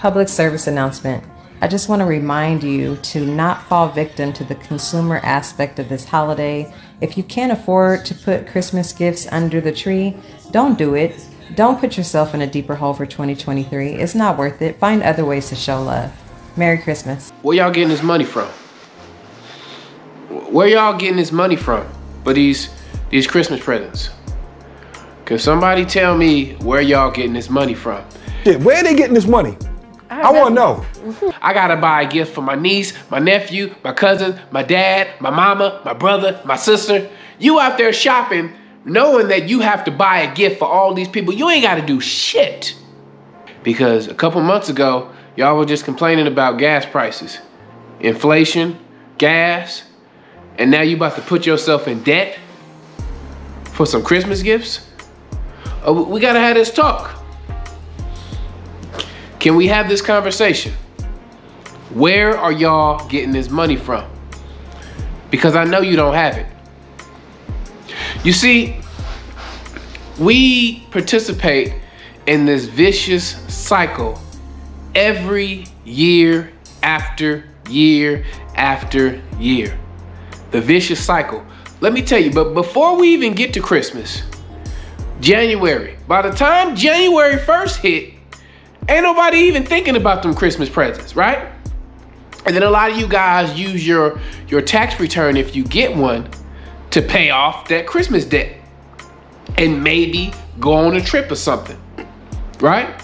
Public service announcement. I just want to remind you to not fall victim to the consumer aspect of this holiday. If you can't afford to put Christmas gifts under the tree, don't do it. Don't put yourself in a deeper hole for 2023. It's not worth it. Find other ways to show love. Merry Christmas. Where y'all getting this money from? Where y'all getting this money from But these these Christmas presents? Can somebody tell me where y'all getting this money from? Shit, where are they getting this money? I, want to know. I gotta buy a gift for my niece, my nephew, my cousin, my dad, my mama, my brother, my sister. You out there shopping, knowing that you have to buy a gift for all these people. You ain't gotta do shit. Because a couple months ago, y'all were just complaining about gas prices, inflation, gas, and now you about to put yourself in debt for some Christmas gifts? Oh, we gotta have this talk. Can we have this conversation? Where are y'all getting this money from? Because I know you don't have it. You see, we participate in this vicious cycle every year after year after year. The vicious cycle. Let me tell you, but before we even get to Christmas, January, by the time January 1st hit, ain't nobody even thinking about them Christmas presents, right? And then a lot of you guys use your, your tax return, if you get one, to pay off that Christmas debt. And maybe go on a trip or something, right?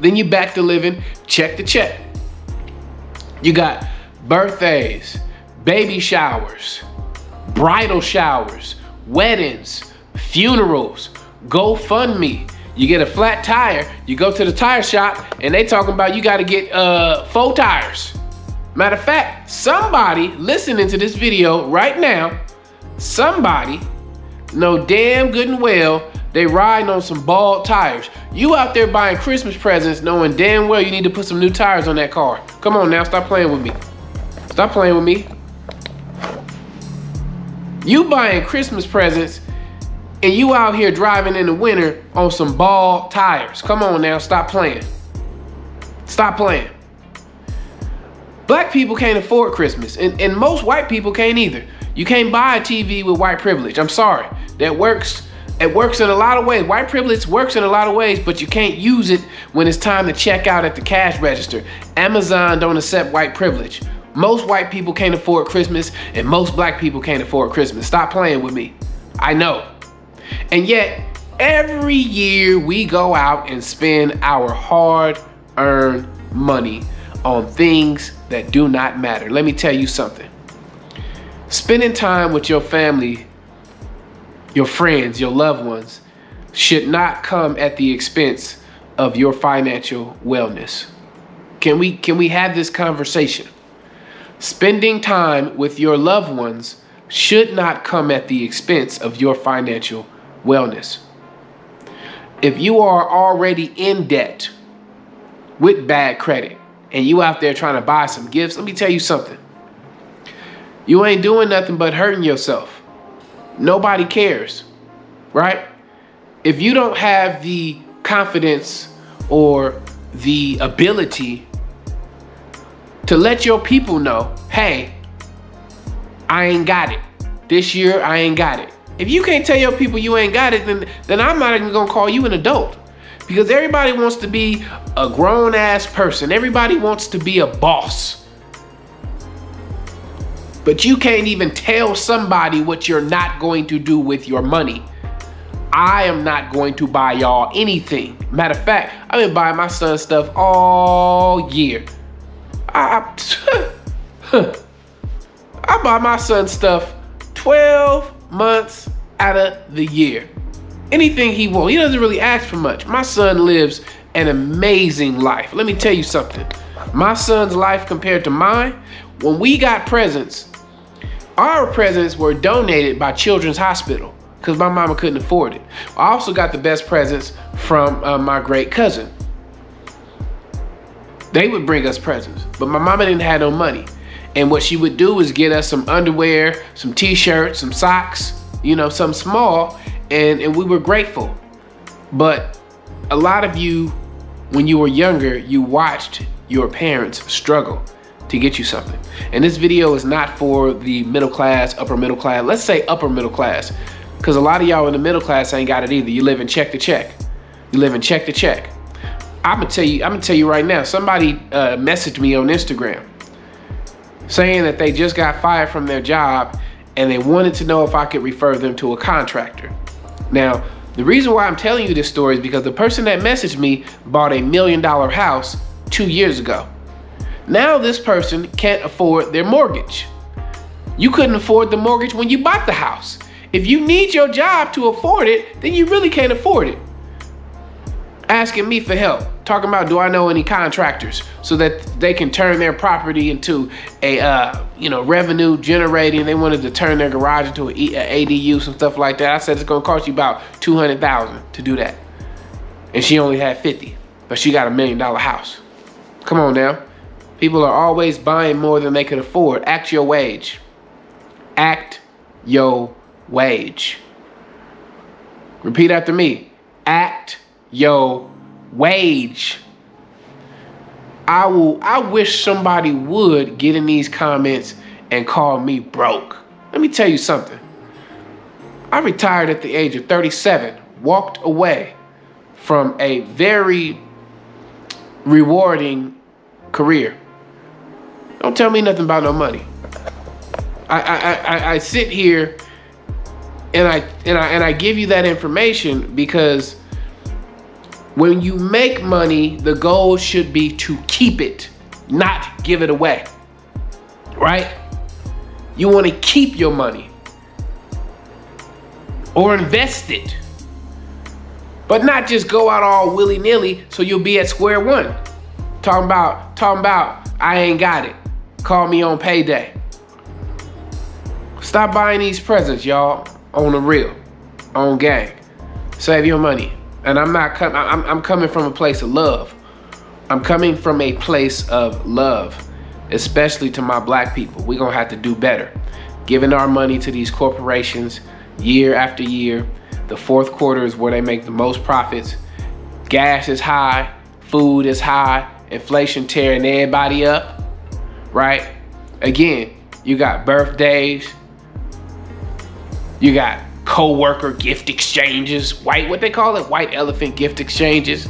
Then you back to living check to check. You got birthdays, baby showers, bridal showers, weddings, funerals, GoFundMe. You get a flat tire, you go to the tire shop, and they talking about you got to get uh, four tires. Matter of fact, somebody listening to this video right now, somebody know damn good and well they riding on some bald tires. You out there buying Christmas presents knowing damn well you need to put some new tires on that car. Come on now, stop playing with me. Stop playing with me. You buying Christmas presents and you out here driving in the winter on some bald tires. Come on now, stop playing. Stop playing. Black people can't afford Christmas, and, and most white people can't either. You can't buy a TV with white privilege. I'm sorry. That works. It works in a lot of ways. White privilege works in a lot of ways, but you can't use it when it's time to check out at the cash register. Amazon don't accept white privilege. Most white people can't afford Christmas, and most black people can't afford Christmas. Stop playing with me. I know. And yet, every year we go out and spend our hard earned money on things that do not matter. Let me tell you something. Spending time with your family, your friends, your loved ones should not come at the expense of your financial wellness. Can we can we have this conversation? Spending time with your loved ones should not come at the expense of your financial wellness. If you are already in debt with bad credit and you out there trying to buy some gifts, let me tell you something. You ain't doing nothing but hurting yourself. Nobody cares, right? If you don't have the confidence or the ability to let your people know, hey, I ain't got it. This year, I ain't got it. If you can't tell your people you ain't got it, then, then I'm not even gonna call you an adult. Because everybody wants to be a grown ass person. Everybody wants to be a boss. But you can't even tell somebody what you're not going to do with your money. I am not going to buy y'all anything. Matter of fact, I've been buying my son stuff all year. I, I, I buy my son stuff 12 months out of the year. Anything he wants. He doesn't really ask for much. My son lives an amazing life. Let me tell you something. My son's life compared to mine, when we got presents, our presents were donated by Children's Hospital because my mama couldn't afford it. I also got the best presents from uh, my great cousin. They would bring us presents, but my mama didn't have no money. And what she would do is get us some underwear, some t-shirts, some socks, you know, some small, and, and we were grateful. But a lot of you when you were younger, you watched your parents struggle to get you something. And this video is not for the middle class, upper middle class. Let's say upper middle class, because a lot of y'all in the middle class ain't got it either. You live in check to check. You live in check to check. I'm gonna tell you. I'm gonna tell you right now. Somebody uh, messaged me on Instagram saying that they just got fired from their job and they wanted to know if I could refer them to a contractor. Now, the reason why I'm telling you this story is because the person that messaged me bought a million dollar house two years ago. Now this person can't afford their mortgage. You couldn't afford the mortgage when you bought the house. If you need your job to afford it, then you really can't afford it. Asking me for help, talking about do I know any contractors so that they can turn their property into a uh, you know revenue generating. They wanted to turn their garage into an ADU, some stuff like that. I said it's gonna cost you about two hundred thousand to do that, and she only had fifty, but she got a million dollar house. Come on now. People are always buying more than they can afford. Act your wage. Act your wage. Repeat after me. Act your wage. I will I wish somebody would get in these comments and call me broke. Let me tell you something. I retired at the age of 37, walked away from a very rewarding career. Don't tell me nothing about no money. I, I, I, I sit here and I and I and I give you that information because when you make money, the goal should be to keep it, not give it away. Right? You want to keep your money or invest it, but not just go out all willy nilly so you'll be at square one. Talking about, talking about, I ain't got it. Call me on payday. Stop buying these presents, y'all, on the real, on gang. Save your money. And I'm not coming, I'm, I'm coming from a place of love. I'm coming from a place of love, especially to my black people. We're gonna have to do better. Giving our money to these corporations year after year. The fourth quarter is where they make the most profits. Gas is high, food is high, inflation tearing everybody up, right? Again, you got birthdays, you got co-worker gift exchanges, white, what they call it, white elephant gift exchanges,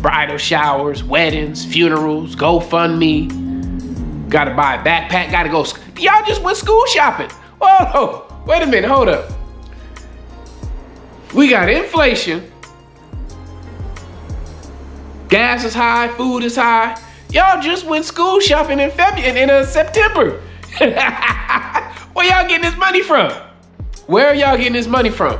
bridal showers, weddings, funerals, GoFundMe, gotta buy a backpack, gotta go, y'all just went school shopping. Whoa, wait a minute, hold up. We got inflation, gas is high, food is high. Y'all just went school shopping in February, in uh, September. Where y'all getting this money from? Where are y'all getting this money from?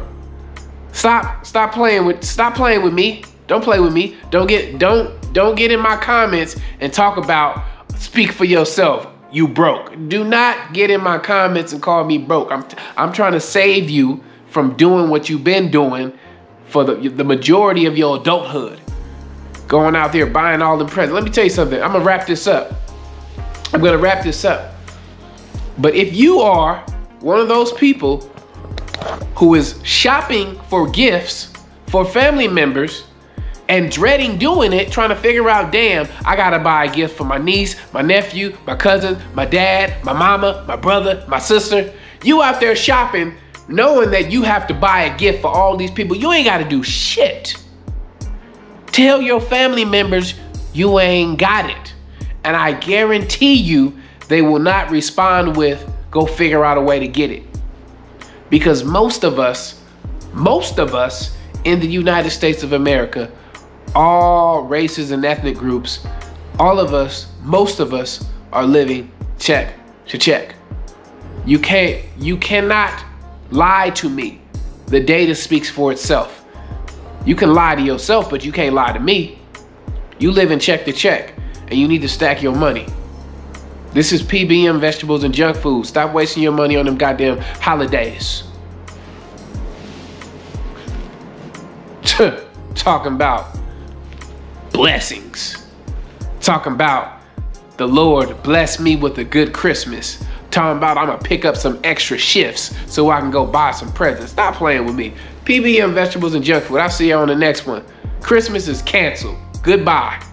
Stop, stop playing with, stop playing with me. Don't play with me. Don't get, don't, don't get in my comments and talk about, speak for yourself. You broke. Do not get in my comments and call me broke. I'm, I'm trying to save you from doing what you've been doing for the, the majority of your adulthood. Going out there buying all the presents. Let me tell you something. I'm gonna wrap this up. I'm gonna wrap this up. But if you are one of those people who is shopping for gifts for family members and dreading doing it, trying to figure out, damn, I gotta buy a gift for my niece, my nephew, my cousin, my dad, my mama, my brother, my sister. You out there shopping, knowing that you have to buy a gift for all these people. You ain't gotta do shit. Tell your family members you ain't got it. And I guarantee you they will not respond with, go figure out a way to get it. Because most of us, most of us in the United States of America, all races and ethnic groups, all of us, most of us are living check to check. You can't, you cannot lie to me. The data speaks for itself. You can lie to yourself, but you can't lie to me. You live in check to check, and you need to stack your money. This is PBM vegetables and junk food. Stop wasting your money on them goddamn holidays. Talking about blessings. Talking about the Lord bless me with a good Christmas. Talking about I'm gonna pick up some extra shifts so I can go buy some presents. Stop playing with me. PBM vegetables and junk food. I'll see you on the next one. Christmas is canceled. Goodbye.